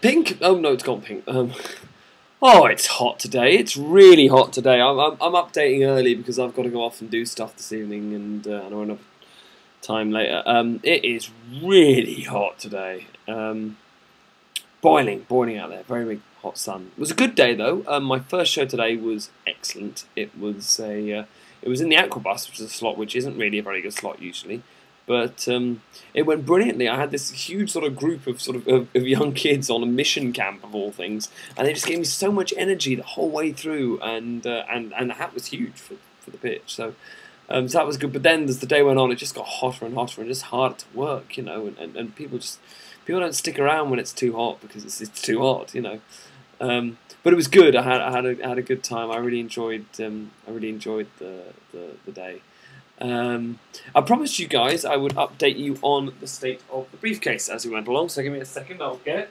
Pink? Oh no, it's gone pink. Um, oh, it's hot today. It's really hot today. I'm, I'm, I'm updating early because I've got to go off and do stuff this evening, and uh, I don't have time later. Um, it is really hot today. Um, boiling, boiling out there. Very hot sun. It was a good day though. Um, my first show today was excellent. It was a uh, it was in the Aquabus, which is a slot which isn't really a very good slot usually. But um, it went brilliantly. I had this huge sort of group of sort of, of, of, young kids on a mission camp of all things, and they just gave me so much energy the whole way through, and uh, and and the hat was huge for, for the pitch. So. Um, so that was good, but then as the day went on, it just got hotter and hotter and just harder to work, you know. And, and, and people just people don't stick around when it's too hot because it's, it's too hot, you know. Um, but it was good. I had I had a, I had a good time. I really enjoyed um, I really enjoyed the the, the day. Um, I promised you guys I would update you on the state of the briefcase as we went along, so give me a second, I'll get it.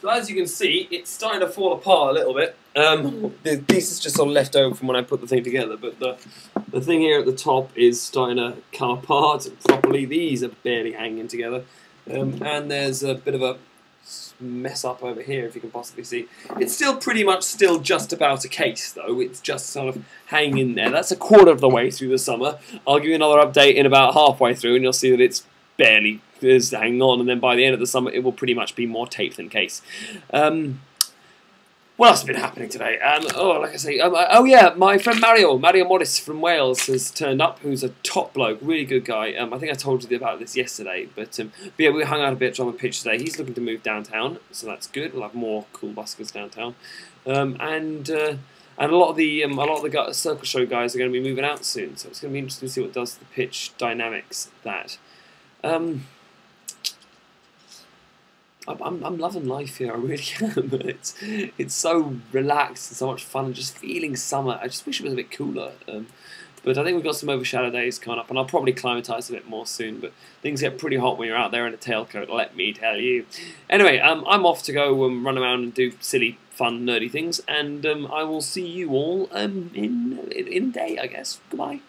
So as you can see, it's starting to fall apart a little bit. Um, the piece is just sort of left over from when I put the thing together, but the, the thing here at the top is starting to come apart properly. These are barely hanging together. Um, and there's a bit of a mess up over here if you can possibly see. It's still pretty much still just about a case though, it's just sort of hanging in there. That's a quarter of the way through the summer. I'll give you another update in about halfway through and you'll see that it's barely is hanging on and then by the end of the summer it will pretty much be more tape than case. Um, what else has been happening today? Um, oh, like I say, um, uh, oh yeah, my friend Mario, Mario Morris from Wales has turned up. Who's a top bloke, really good guy. Um, I think I told you about this yesterday, but, um, but yeah, we hung out a bit on the pitch today. He's looking to move downtown, so that's good. We'll have more cool buskers downtown, um, and uh, and a lot of the um, a lot of the circle show guys are going to be moving out soon. So it's going to be interesting to see what does the pitch dynamics that. I'm, I'm loving life here. I really am. It's it's so relaxed and so much fun and just feeling summer. I just wish it was a bit cooler. Um, but I think we've got some overshadow days coming up, and I'll probably climatise a bit more soon. But things get pretty hot when you're out there in a tailcoat. Let me tell you. Anyway, um, I'm off to go um, run around and do silly, fun, nerdy things, and um, I will see you all um, in in a day, I guess. Goodbye.